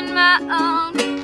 on my own.